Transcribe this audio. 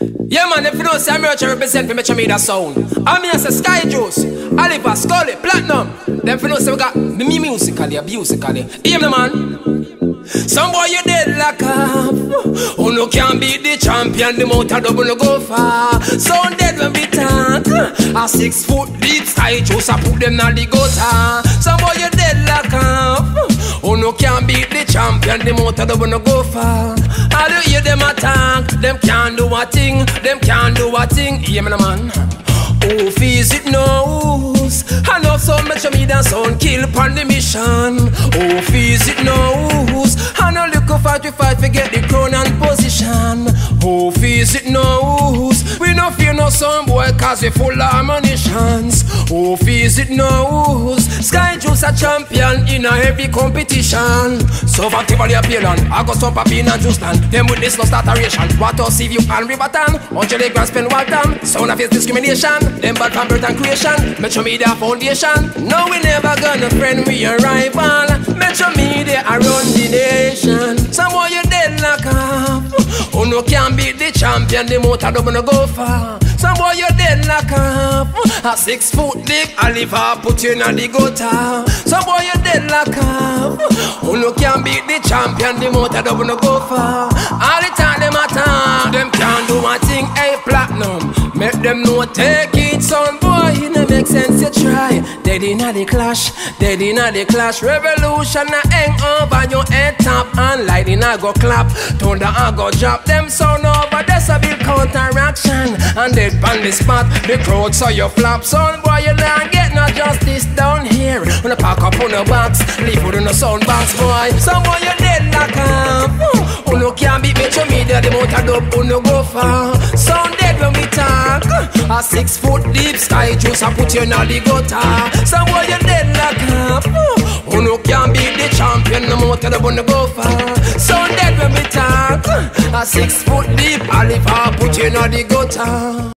Yeah man, if you know say I'm here to represent for Metromedia Sound. I'm here say Sky Juice, Oliver, Scully, Platinum. Them if you know say we got me musically, musically Hear me man? Some boy you dead like up Who no can beat the champion, the motor double no go far. Sound dead when we talk. A six foot deep Sky Juice, I put them on the gutter Some boy you dead like up Who no can beat the champion, the motor double no go far All you hear them attack, them can't do a thing, them can't do a thing. Hear me, man. Who feels it knows. I know so much of me that sound kill upon the mission. Who feels it knows. I know look fight we fight, forget the crown and position. Who some boy, cause we full of ammunitions. Who feels it knows. Sky Juice a champion in a heavy competition. So for Tivoli appealing, I go stop up in and just stand. Them with this no start a ration. What us see you and Riverton. Hundred grand spend Waltham. Sound of his discrimination. Them bad from birth and creation. Metromedia Foundation. No, we never gonna friend, we a rival. Metromedia I run the nation. Some boy you dead like up. Who no can beat the champion, the motor double no go far. Boy you dead like up. A six foot live up, put you in the gutter. Some boy you dead like up. Who no can beat the champion, the motor double no go far. All the time them attack, them can't do a thing, hey platinum. Make them know take it, Dead inna the clash, dead inna the clash. Revolution a hang over your head top and lightning a go clap. Thunder a go drop them sound over. There's a big counteraction and dead on the spot. The crowd saw you flop, son boy, you not get no justice down here. When I pack up on the box, leave it in the sound box, boy. Some boy you dead like a. Who no can beat Metromedia, the motor dub, who no go far. Sound A six foot deep sky juice, I put you in the gutter. So boy you dead like a. Who no can beat the champion, the motor dub, who no go far. So dead when we talk. A six foot deep, I live, put you in the gutter.